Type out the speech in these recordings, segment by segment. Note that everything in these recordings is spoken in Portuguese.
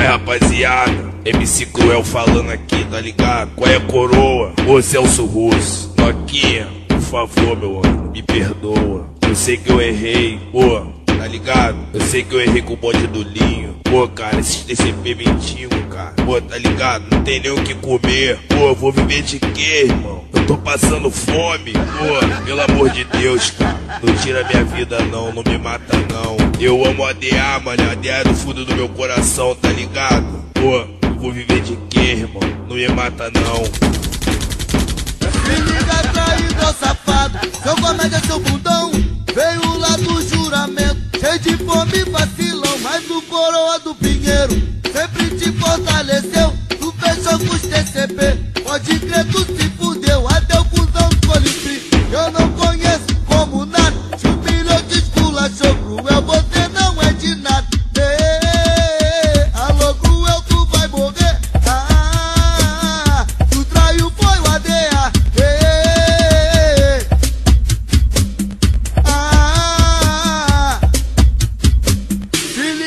Aí rapaziada, MC Cruel falando aqui, tá ligado? Qual é a coroa? Ô Celso Russo, Noquinha, por favor, meu ano, me perdoa. Eu sei que eu errei, pô, tá ligado? Eu sei que eu errei com o bonde do Linho. Pô, cara, esses TCP mentindo, cara. Pô, tá ligado? Não tem nem o que comer. Pô, vou viver de quê, irmão? Eu tô passando fome. Pô, pelo amor de Deus, cara. Não tira minha vida, não. Não me mata, não. Eu amo a DA, mano. A DA é do fundo do meu coração, tá ligado? Pô, vou viver de quê, irmão? Não me mata, não. Se liga, traído, safado. Seu comédia, seu bundão.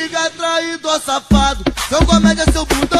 Liga, traído, safado. Seu comédia, seu bundão.